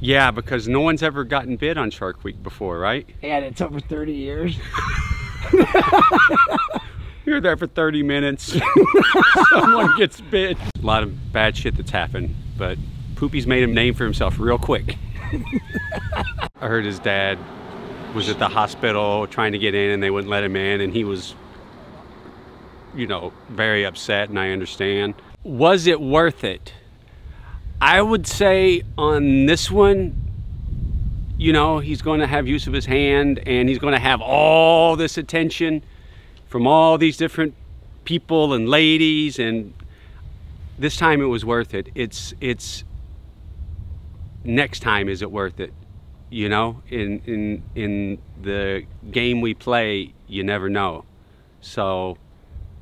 Yeah, because no one's ever gotten bit on Shark Week before, right? And it's over 30 years. You're there for 30 minutes. Someone gets bit. A lot of bad shit that's happened, but Poopies made a name for himself real quick. I heard his dad was at the hospital trying to get in and they wouldn't let him in and he was you know, very upset and I understand. Was it worth it? I would say on this one, you know, he's going to have use of his hand and he's going to have all this attention from all these different people and ladies and this time it was worth it. It's it's next time is it worth it? You know, in in in the game we play, you never know. So,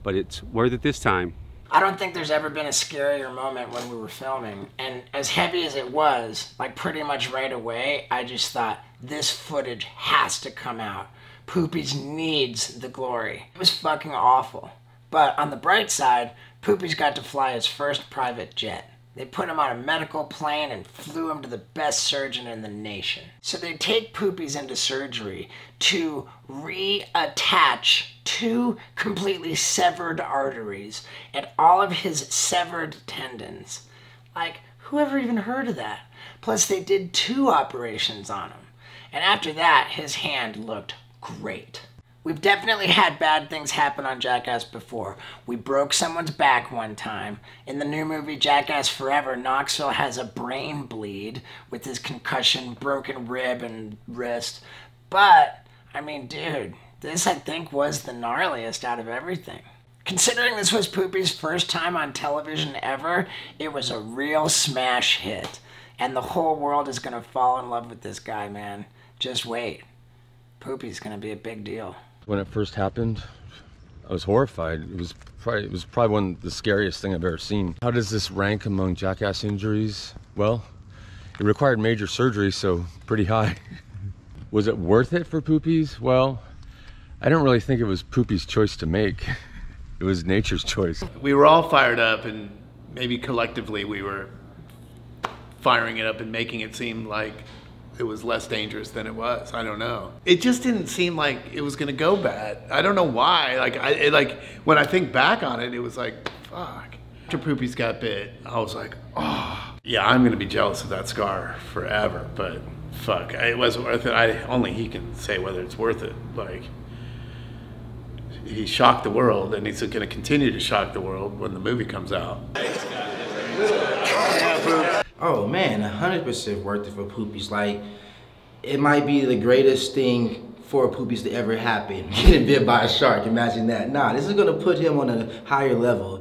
but it's worth it this time. I don't think there's ever been a scarier moment when we were filming. And as heavy as it was, like pretty much right away, I just thought this footage has to come out. Poopies needs the glory. It was fucking awful. But on the bright side, Poopies got to fly his first private jet. They put him on a medical plane and flew him to the best surgeon in the nation. So they take Poopies into surgery to reattach two completely severed arteries and all of his severed tendons. Like, whoever even heard of that? Plus, they did two operations on him. And after that, his hand looked great. We've definitely had bad things happen on Jackass before. We broke someone's back one time. In the new movie Jackass Forever, Knoxville has a brain bleed with his concussion, broken rib, and wrist. But, I mean, dude, this I think was the gnarliest out of everything. Considering this was Poopies' first time on television ever, it was a real smash hit. And the whole world is gonna fall in love with this guy, man. Just wait. Poopies gonna be a big deal. When it first happened, I was horrified. It was probably it was probably one of the scariest thing I've ever seen. How does this rank among jackass injuries? Well, it required major surgery, so pretty high. was it worth it for Poopies? Well, I don't really think it was Poopies' choice to make. It was nature's choice. We were all fired up, and maybe collectively we were firing it up and making it seem like it was less dangerous than it was. I don't know. It just didn't seem like it was gonna go bad. I don't know why. Like I it, like when I think back on it, it was like fuck. After Poopies got bit, I was like, oh yeah, I'm gonna be jealous of that scar forever. But fuck, it wasn't worth it. I only he can say whether it's worth it. Like he shocked the world, and he's gonna continue to shock the world when the movie comes out. Oh man, 100% worth it for Poopies. Like, it might be the greatest thing for Poopies to ever happen. Getting bit by a shark, imagine that. Nah, this is gonna put him on a higher level.